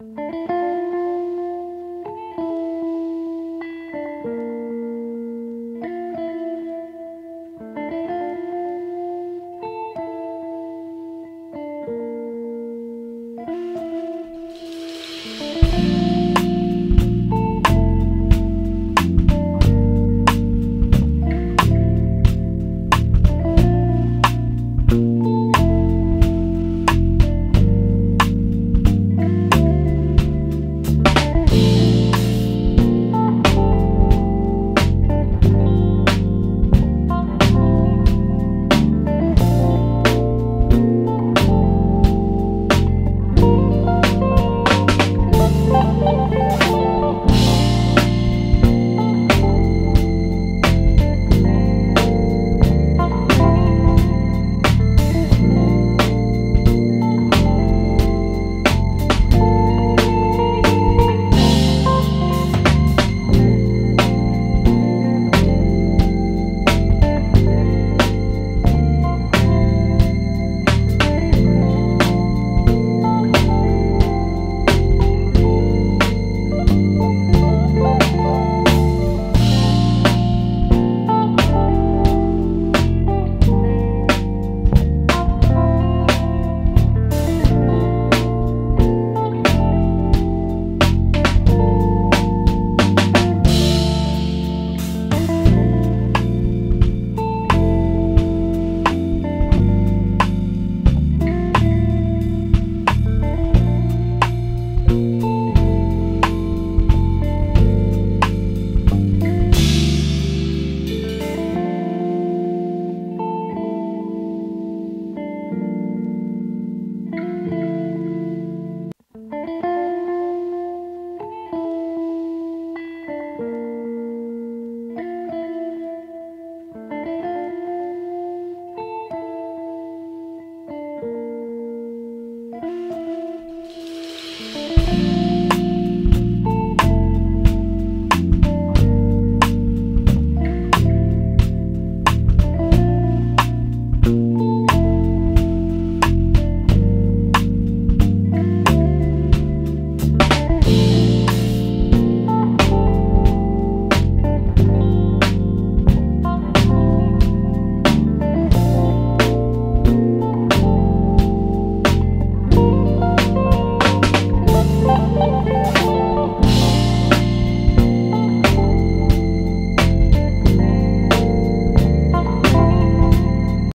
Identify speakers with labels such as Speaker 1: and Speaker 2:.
Speaker 1: Música